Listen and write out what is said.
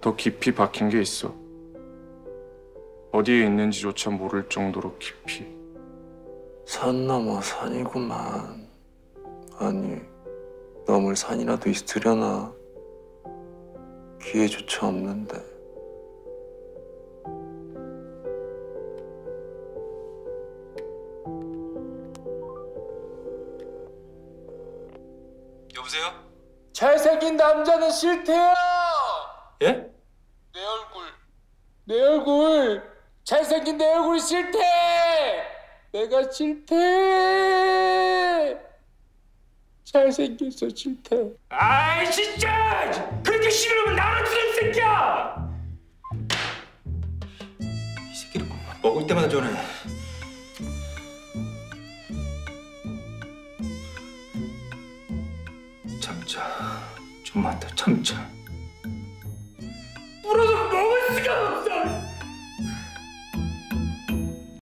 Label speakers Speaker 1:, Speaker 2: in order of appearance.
Speaker 1: 더 깊이 박힌 게 있어. 어디에 있는지조차 모를 정도로 깊이.
Speaker 2: 산 넘어 산이구만. 아니, 넘을 산이라도 있으려나. 기회조차 없는데.
Speaker 3: 여보세요?
Speaker 4: 잘생긴 남자는 싫대요.
Speaker 3: 예?
Speaker 4: 내 얼굴, 내 얼굴, 잘생긴 내 얼굴이 싫대. 내가 싫대. 잘생겼어 싫대.
Speaker 3: 아이 진짜! 그렇게 싫으면 나랑 들은 새끼야! 이 새끼는 먹을 때마다 전해. 참자. 좀만 더 참자. 물어서 먹을 시간 없어.